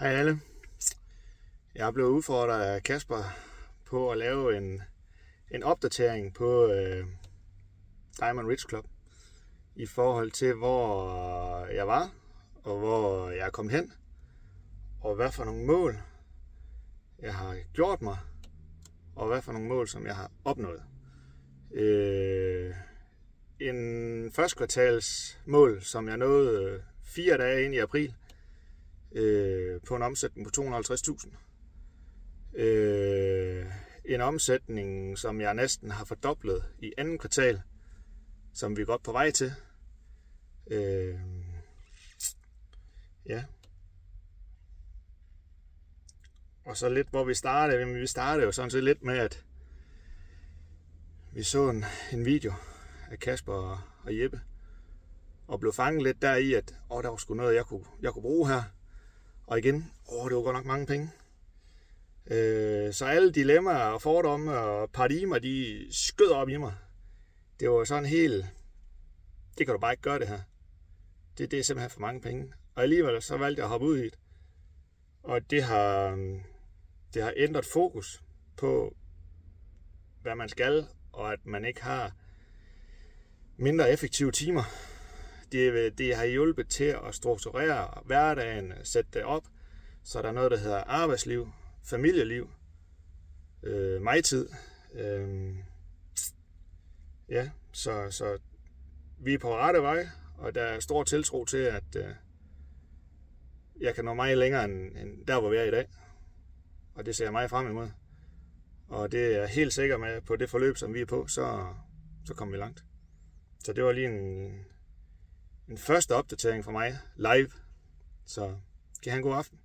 Hej alle. Jeg er blevet udfordret af Kasper på at lave en, en opdatering på øh, Diamond Ridge Club i forhold til, hvor jeg var, og hvor jeg er kommet hen, og hvad for nogle mål jeg har gjort mig, og hvad for nogle mål, som jeg har opnået. Øh, en første kvartals mål, som jeg nåede øh, fire dage ind i april, øh, på en omsætning på 250.000. Øh, en omsætning, som jeg næsten har fordoblet i anden kvartal, som vi er godt på vej til. Øh, ja. Og så lidt, hvor vi startede. Jamen, vi startede jo sådan set lidt med, at vi så en, en video af Kasper og, og Jeppe, og blev fanget lidt der i, at åh, der var sgu noget, jeg kunne, jeg kunne bruge her. Og igen, åh, det var godt nok mange penge. Øh, så alle dilemmaer og fordomme og paradigmer, de skød op i mig. Det var sådan helt, det kan du bare ikke gøre det her. Det, det er simpelthen for mange penge. Og alligevel så valgte jeg at hoppe ud i det. Og det har, det har ændret fokus på, hvad man skal, og at man ikke har mindre effektive timer det, det har hjulpet til at strukturere hverdagen, sætte det op, så der er noget, der hedder arbejdsliv, familieliv, øh, mig-tid. Øh, ja, så, så vi er på rette vej, og der er stor tiltro til, at øh, jeg kan nå meget længere end, end der, hvor vi er i dag. Og det ser jeg meget frem imod. Og det er jeg helt sikker med, på det forløb, som vi er på, så, så kommer vi langt. Så det var lige en, en første opdatering fra mig live. Så kan han god aften.